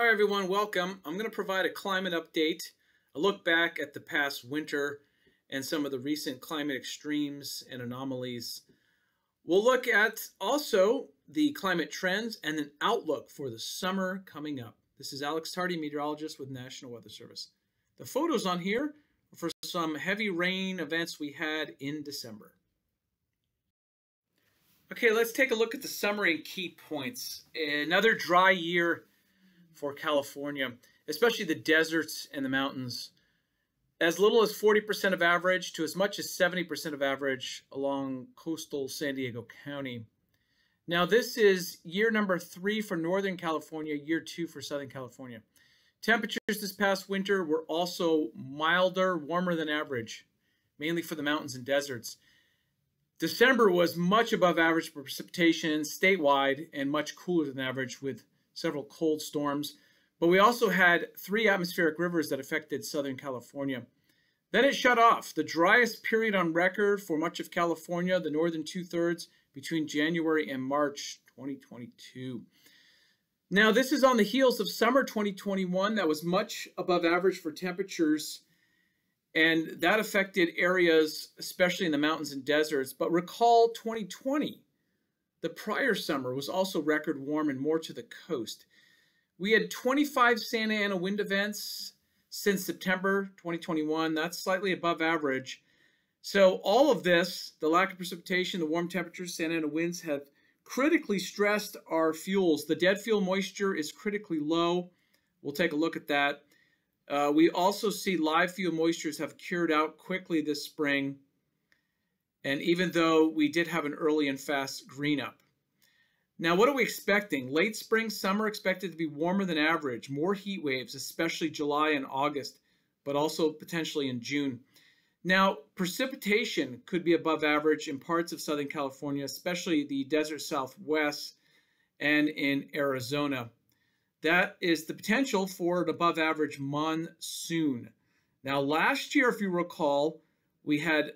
Hi everyone, welcome. I'm going to provide a climate update, a look back at the past winter and some of the recent climate extremes and anomalies. We'll look at also the climate trends and an outlook for the summer coming up. This is Alex Tardy, meteorologist with National Weather Service. The photos on here are for some heavy rain events we had in December. Okay, let's take a look at the summary and key points. Another dry year for California, especially the deserts and the mountains. As little as 40% of average to as much as 70% of average along coastal San Diego County. Now, this is year number three for Northern California, year two for Southern California. Temperatures this past winter were also milder, warmer than average, mainly for the mountains and deserts. December was much above average precipitation statewide and much cooler than average with several cold storms. But we also had three atmospheric rivers that affected Southern California. Then it shut off, the driest period on record for much of California, the northern two thirds, between January and March 2022. Now, this is on the heels of summer 2021 that was much above average for temperatures, and that affected areas, especially in the mountains and deserts. But recall 2020 the prior summer was also record warm and more to the coast. We had 25 Santa Ana wind events since September 2021. That's slightly above average. So all of this, the lack of precipitation, the warm temperatures, Santa Ana winds have critically stressed our fuels. The dead fuel moisture is critically low. We'll take a look at that. Uh, we also see live fuel moistures have cured out quickly this spring. And even though we did have an early and fast green up. Now, what are we expecting? Late spring, summer expected to be warmer than average, more heat waves, especially July and August, but also potentially in June. Now, precipitation could be above average in parts of Southern California, especially the desert southwest and in Arizona. That is the potential for an above average monsoon. Now, last year, if you recall, we had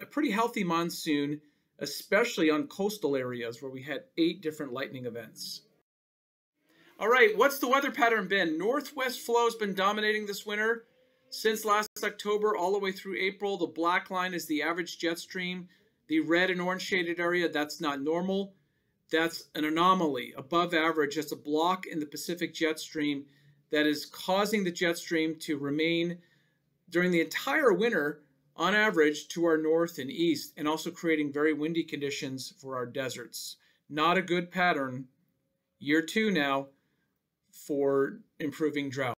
a pretty healthy monsoon, especially on coastal areas where we had eight different lightning events. All right, what's the weather pattern been? Northwest flow has been dominating this winter since last October all the way through April. The black line is the average jet stream. The red and orange shaded area, that's not normal. That's an anomaly, above average. That's a block in the Pacific jet stream that is causing the jet stream to remain during the entire winter on average to our north and east, and also creating very windy conditions for our deserts. Not a good pattern, year two now, for improving drought.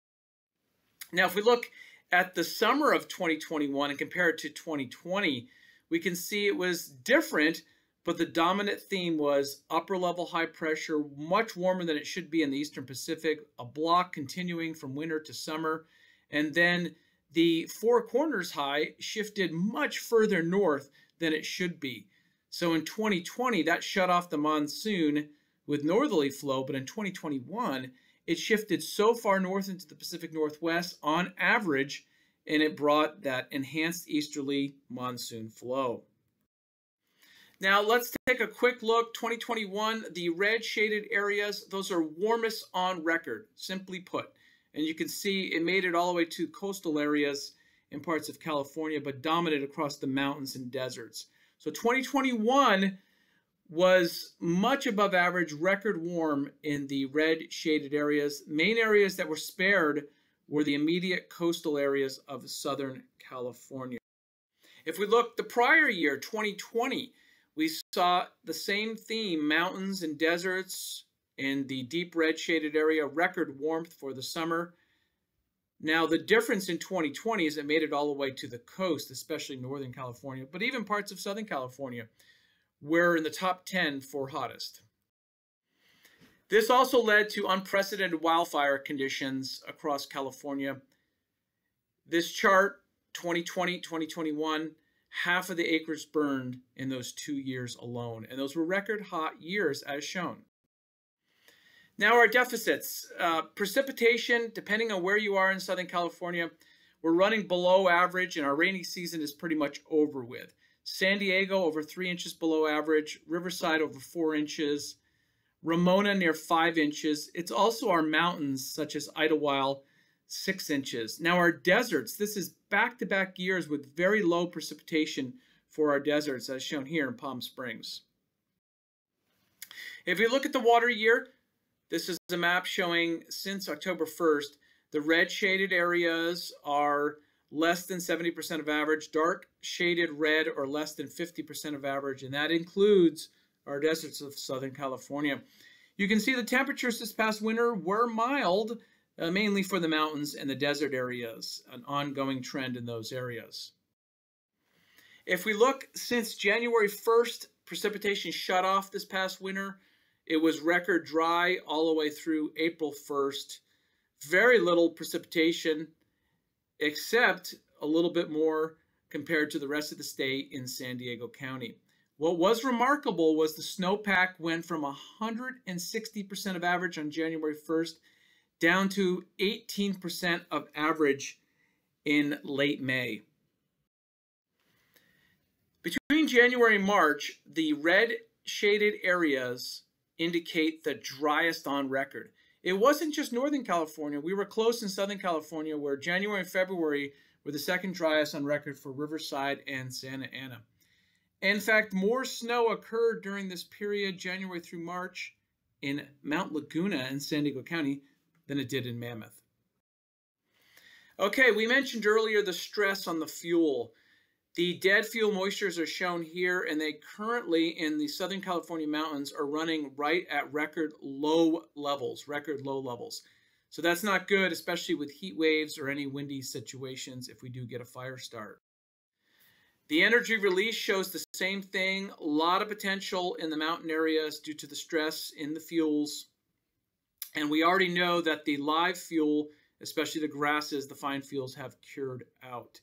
Now, if we look at the summer of 2021 and compare it to 2020, we can see it was different, but the dominant theme was upper level high pressure, much warmer than it should be in the Eastern Pacific, a block continuing from winter to summer, and then the Four Corners high shifted much further north than it should be. So in 2020, that shut off the monsoon with northerly flow, but in 2021, it shifted so far north into the Pacific Northwest on average, and it brought that enhanced easterly monsoon flow. Now let's take a quick look. 2021, the red shaded areas, those are warmest on record, simply put. And you can see it made it all the way to coastal areas in parts of California, but dominated across the mountains and deserts. So 2021 was much above average, record warm in the red shaded areas. Main areas that were spared were the immediate coastal areas of Southern California. If we look the prior year, 2020, we saw the same theme, mountains and deserts, in the deep red shaded area, record warmth for the summer. Now, the difference in 2020 is it made it all the way to the coast, especially Northern California, but even parts of Southern California were in the top 10 for hottest. This also led to unprecedented wildfire conditions across California. This chart, 2020, 2021, half of the acres burned in those two years alone. And those were record hot years as shown. Now our deficits. Uh, precipitation, depending on where you are in Southern California, we're running below average and our rainy season is pretty much over with. San Diego over three inches below average, Riverside over four inches, Ramona near five inches. It's also our mountains, such as Idyllwild, six inches. Now, our deserts, this is back to back years with very low precipitation for our deserts, as shown here in Palm Springs. If you look at the water year, this is a map showing since October 1st, the red shaded areas are less than 70% of average, dark shaded red or less than 50% of average, and that includes our deserts of Southern California. You can see the temperatures this past winter were mild, uh, mainly for the mountains and the desert areas, an ongoing trend in those areas. If we look since January 1st, precipitation shut off this past winter. It was record dry all the way through April 1st. Very little precipitation, except a little bit more compared to the rest of the state in San Diego County. What was remarkable was the snowpack went from 160% of average on January 1st down to 18% of average in late May. Between January and March, the red shaded areas indicate the driest on record. It wasn't just Northern California. We were close in Southern California where January and February were the second driest on record for Riverside and Santa Ana. In fact, more snow occurred during this period, January through March, in Mount Laguna in San Diego County than it did in Mammoth. Okay, we mentioned earlier the stress on the fuel. The dead fuel moistures are shown here, and they currently in the Southern California mountains are running right at record low levels, record low levels. So that's not good, especially with heat waves or any windy situations if we do get a fire start. The energy release shows the same thing. A lot of potential in the mountain areas due to the stress in the fuels. And we already know that the live fuel, especially the grasses, the fine fuels, have cured out.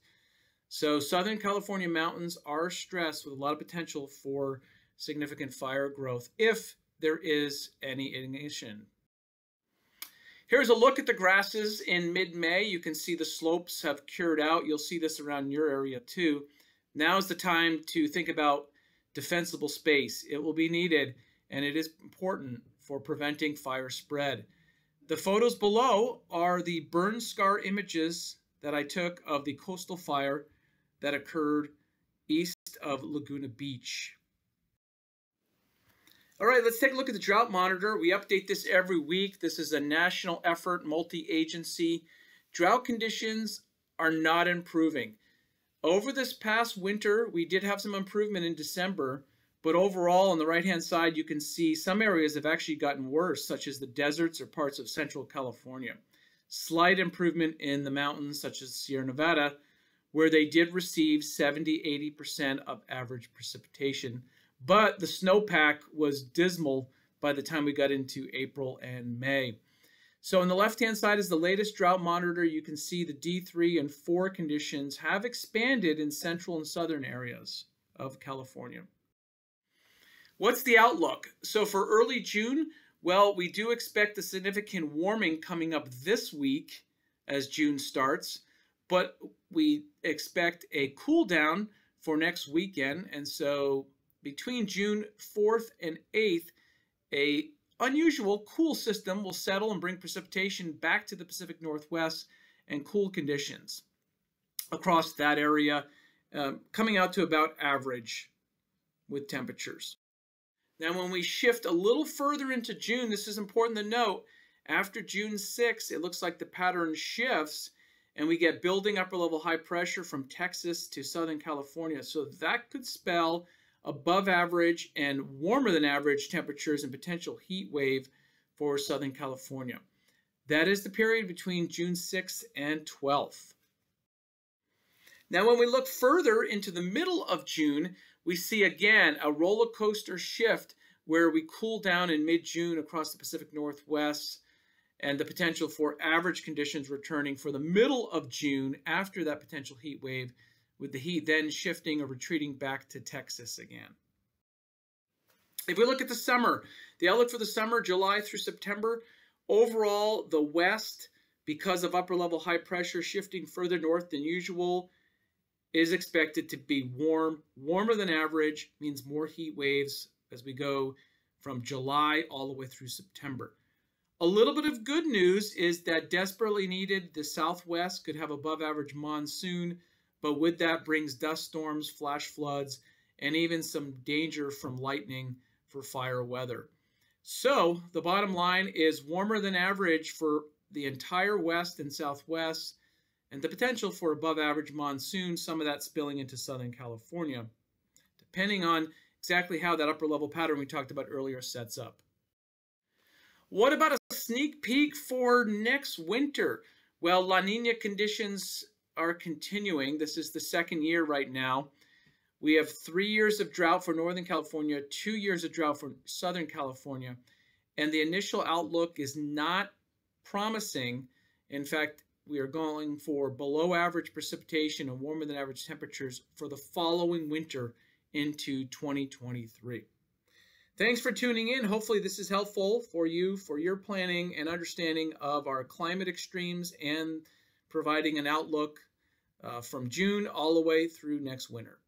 So Southern California mountains are stressed with a lot of potential for significant fire growth if there is any ignition. Here's a look at the grasses in mid-May. You can see the slopes have cured out. You'll see this around your area too. Now is the time to think about defensible space. It will be needed, and it is important for preventing fire spread. The photos below are the burn scar images that I took of the coastal fire that occurred east of Laguna Beach. All right, let's take a look at the drought monitor. We update this every week. This is a national effort, multi-agency. Drought conditions are not improving. Over this past winter, we did have some improvement in December, but overall on the right-hand side, you can see some areas have actually gotten worse, such as the deserts or parts of central California. Slight improvement in the mountains, such as Sierra Nevada, where they did receive 70 80% of average precipitation. But the snowpack was dismal by the time we got into April and May. So on the left-hand side is the latest drought monitor. You can see the D3 and 4 conditions have expanded in central and southern areas of California. What's the outlook? So for early June, well, we do expect a significant warming coming up this week as June starts, but we expect a cool down for next weekend. And so between June 4th and 8th, a unusual cool system will settle and bring precipitation back to the Pacific Northwest and cool conditions across that area, uh, coming out to about average with temperatures. Now, when we shift a little further into June, this is important to note. After June 6th, it looks like the pattern shifts and we get building upper level high pressure from Texas to Southern California. So that could spell above average and warmer than average temperatures and potential heat wave for Southern California. That is the period between June 6th and 12th. Now, when we look further into the middle of June, we see again a roller coaster shift where we cool down in mid June across the Pacific Northwest and the potential for average conditions returning for the middle of June after that potential heat wave with the heat then shifting or retreating back to Texas again. If we look at the summer, the outlook for the summer, July through September, overall, the west, because of upper level high pressure shifting further north than usual, is expected to be warm, warmer than average, means more heat waves as we go from July all the way through September. A little bit of good news is that desperately needed the southwest could have above average monsoon, but with that brings dust storms, flash floods, and even some danger from lightning for fire weather. So the bottom line is warmer than average for the entire west and southwest, and the potential for above average monsoon, some of that spilling into Southern California, depending on exactly how that upper level pattern we talked about earlier sets up. What about a sneak peek for next winter? Well, La Nina conditions are continuing. This is the second year right now. We have three years of drought for Northern California, two years of drought for Southern California, and the initial outlook is not promising. In fact, we are going for below average precipitation and warmer than average temperatures for the following winter into 2023. Thanks for tuning in. Hopefully, this is helpful for you for your planning and understanding of our climate extremes and providing an outlook uh, from June all the way through next winter.